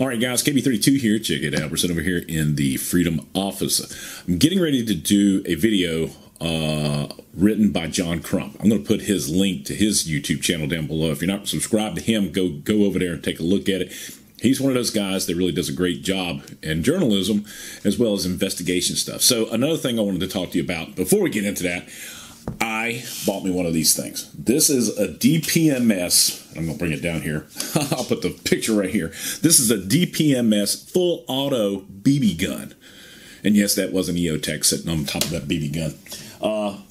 All right, guys, KB32 here. Check it out. We're sitting over here in the Freedom Office. I'm getting ready to do a video uh, written by John Crump. I'm going to put his link to his YouTube channel down below. If you're not subscribed to him, go go over there and take a look at it. He's one of those guys that really does a great job in journalism as well as investigation stuff. So another thing I wanted to talk to you about before we get into that, I bought me one of these things. This is a DPMS. I'm going to bring it down here. I'll put the picture right here. This is a DPMS full auto BB gun. And yes, that was an EOTech sitting on top of that BB gun. Uh,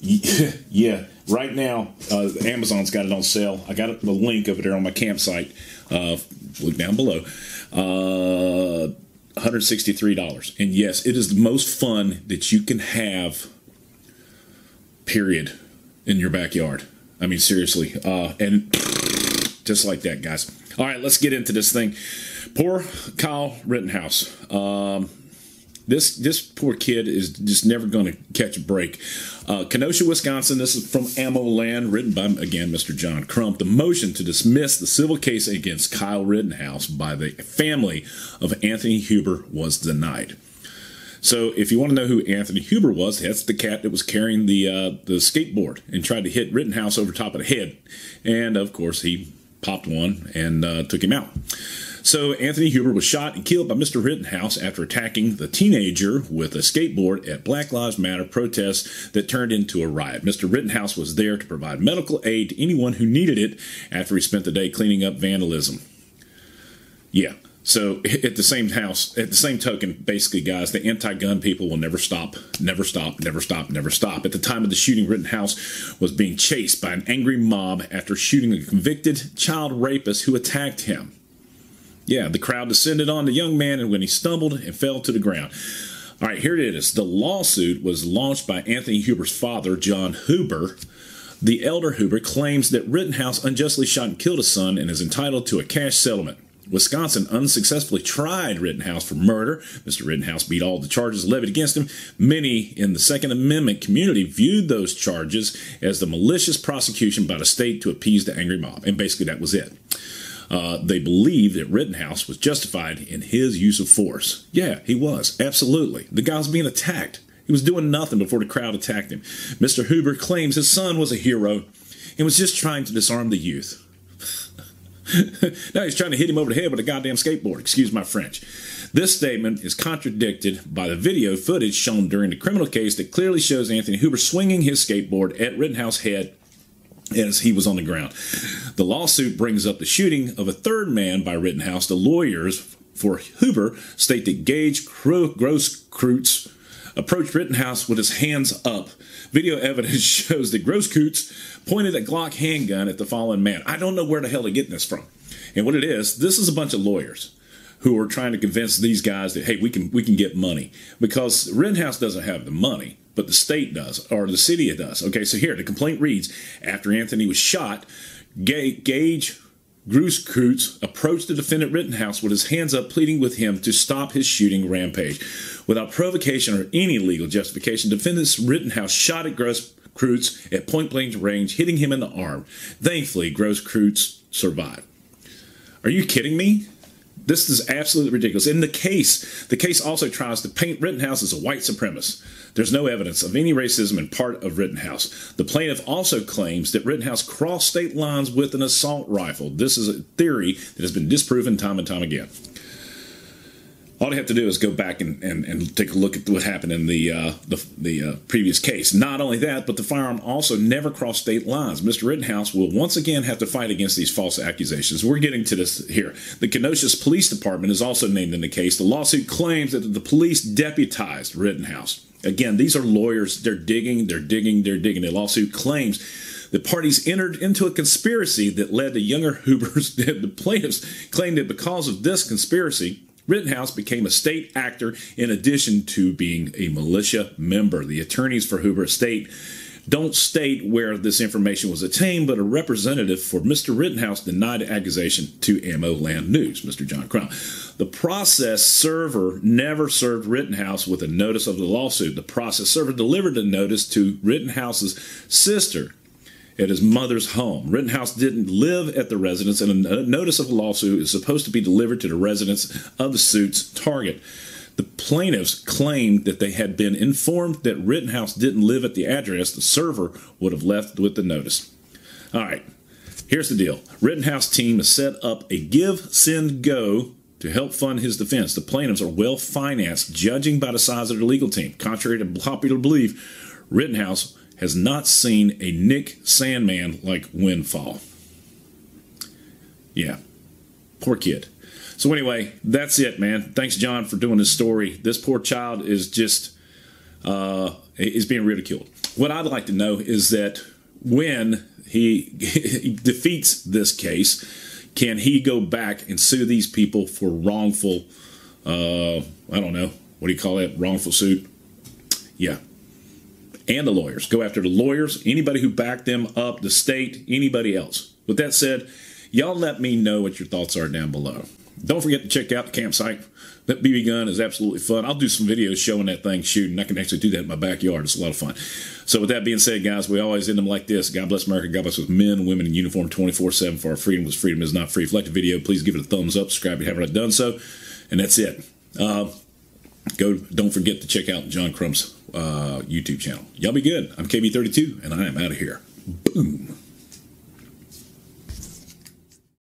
yeah, right now, uh, Amazon's got it on sale. I got the link over there on my campsite. Uh, look down below. Uh, $163. And yes, it is the most fun that you can have period in your backyard. I mean, seriously. Uh, and just like that, guys. All right, let's get into this thing. Poor Kyle Rittenhouse. Um, this this poor kid is just never going to catch a break. Uh, Kenosha, Wisconsin. This is from AmmoLand, written by again Mr. John Crump. The motion to dismiss the civil case against Kyle Rittenhouse by the family of Anthony Huber was denied. So if you want to know who Anthony Huber was, that's the cat that was carrying the uh, the skateboard and tried to hit Rittenhouse over top of the head, and of course he popped one and uh, took him out. So Anthony Huber was shot and killed by Mr. Rittenhouse after attacking the teenager with a skateboard at Black Lives Matter protests that turned into a riot. Mr. Rittenhouse was there to provide medical aid to anyone who needed it after he spent the day cleaning up vandalism. Yeah, so at the same house, at the same token, basically, guys, the anti-gun people will never stop, never stop, never stop, never stop. At the time of the shooting, Rittenhouse was being chased by an angry mob after shooting a convicted child rapist who attacked him. Yeah, the crowd descended on the young man and when he stumbled and fell to the ground. All right, here it is. The lawsuit was launched by Anthony Huber's father, John Huber. The elder Huber claims that Rittenhouse unjustly shot and killed his son and is entitled to a cash settlement. Wisconsin unsuccessfully tried Rittenhouse for murder. Mr. Rittenhouse beat all the charges levied against him. Many in the Second Amendment community viewed those charges as the malicious prosecution by the state to appease the angry mob. And basically, that was it. Uh, they believed that Rittenhouse was justified in his use of force. Yeah, he was. Absolutely. The guy was being attacked. He was doing nothing before the crowd attacked him. Mr. Huber claims his son was a hero and was just trying to disarm the youth. now he's trying to hit him over the head with a goddamn skateboard. Excuse my French. This statement is contradicted by the video footage shown during the criminal case that clearly shows Anthony Huber swinging his skateboard at Rittenhouse's head as he was on the ground. The lawsuit brings up the shooting of a third man by Rittenhouse. The lawyers for Huber state that Gage Grosskreutz approached Rittenhouse with his hands up. Video evidence shows that Grosskreutz pointed a Glock handgun at the fallen man. I don't know where the hell they're getting this from. And what it is, this is a bunch of lawyers who are trying to convince these guys that hey, we can we can get money because Rittenhouse doesn't have the money but the state does, or the city does. Okay, so here the complaint reads: After Anthony was shot, Gage Grosskreutz approached the defendant Rittenhouse with his hands up, pleading with him to stop his shooting rampage. Without provocation or any legal justification, defendant Rittenhouse shot at Grosskreutz at point blank range, hitting him in the arm. Thankfully, Grosskreutz survived. Are you kidding me? This is absolutely ridiculous. In the case, the case also tries to paint Rittenhouse as a white supremacist. There's no evidence of any racism in part of Rittenhouse. The plaintiff also claims that Rittenhouse crossed state lines with an assault rifle. This is a theory that has been disproven time and time again all they have to do is go back and, and, and take a look at what happened in the uh, the, the uh, previous case. Not only that, but the firearm also never crossed state lines. Mr. Rittenhouse will once again have to fight against these false accusations. We're getting to this here. The Kenosha Police Department is also named in the case. The lawsuit claims that the police deputized Rittenhouse. Again, these are lawyers. They're digging, they're digging, they're digging. The lawsuit claims the parties entered into a conspiracy that led to younger. Death. The plaintiffs claimed that because of this conspiracy, Rittenhouse became a state actor in addition to being a militia member. The attorneys for Huber State don't state where this information was attained, but a representative for Mr. Rittenhouse denied the accusation to AmmoLand News, Mr. John Crump. The process server never served Rittenhouse with a notice of the lawsuit. The process server delivered the notice to Rittenhouse's sister at his mother's home. Rittenhouse didn't live at the residence, and a notice of a lawsuit is supposed to be delivered to the residence of the suit's target. The plaintiffs claimed that they had been informed that Rittenhouse didn't live at the address the server would have left with the notice. All right, here's the deal Rittenhouse team has set up a GiveSendGo to help fund his defense. The plaintiffs are well financed, judging by the size of their legal team. Contrary to popular belief, Rittenhouse has not seen a Nick Sandmann like windfall. Yeah, poor kid. So anyway, that's it, man. Thanks, John, for doing this story. This poor child is just uh, is being ridiculed. What I'd like to know is that when he, defeats this case, can he go back and sue these people for wrongful? Uh, I don't know. What do you call it? Wrongful suit? Yeah, and the lawyers. Go after the lawyers, anybody who backed them up, the state, anybody else. With that said, y'all let me know what your thoughts are down below. Don't forget to check out the campsite. That BB gun is absolutely fun. I'll do some videos showing that thing shooting. I can actually do that in my backyard. It's a lot of fun. So, with that being said, guys, we always end them like this. God bless America. God bless with men, women in uniform 24 7 for our freedom, because freedom is not free. If you like the video, please give it a thumbs up. Subscribe if you haven't done so. And that's it. Uh, go. Don't forget to check out John Crump's uh, YouTube channel. Y'all be good. I'm KB32, and I am out of here. Boom.